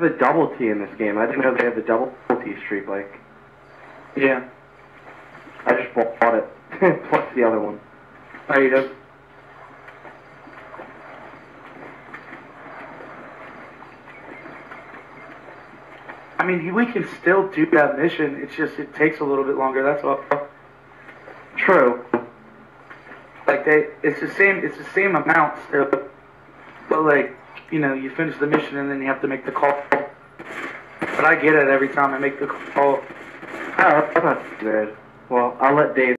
the double T in this game. I didn't know they had the double T streak. Like, Yeah. I just bought it plus the other one. Oh, you? I mean, we can still do that mission. It's just it takes a little bit longer. That's all. True. Like they, it's the same. It's the same amount still, but like you know, you finish the mission and then you have to make the call. But I get it every time I make the call. Oh, that's not good. Well, I'll let Dave